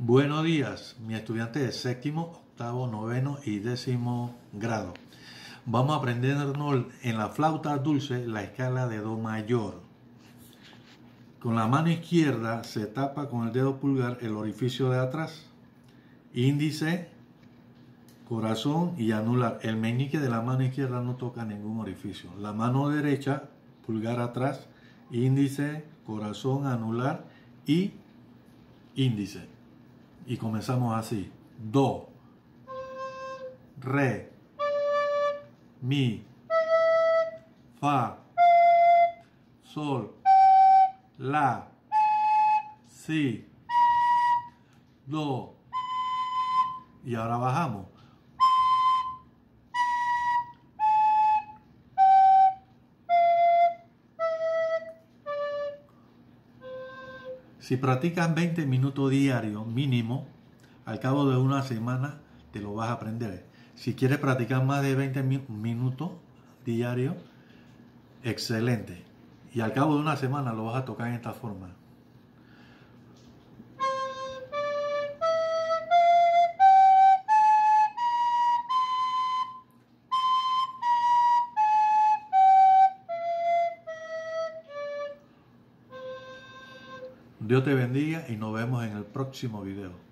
Buenos días, mi estudiante de séptimo, octavo, noveno y décimo grado. Vamos a aprendernos en la flauta dulce la escala de Do mayor. Con la mano izquierda se tapa con el dedo pulgar el orificio de atrás, índice, corazón y anular. El meñique de la mano izquierda no toca ningún orificio. La mano derecha, pulgar atrás, índice, corazón, anular y índice. Y comenzamos así. Do, re, mi, fa, sol, la, si, do. Y ahora bajamos. Si practicas 20 minutos diarios mínimo, al cabo de una semana te lo vas a aprender. Si quieres practicar más de 20 minutos diarios, excelente. Y al cabo de una semana lo vas a tocar en esta forma. Dios te bendiga y nos vemos en el próximo video.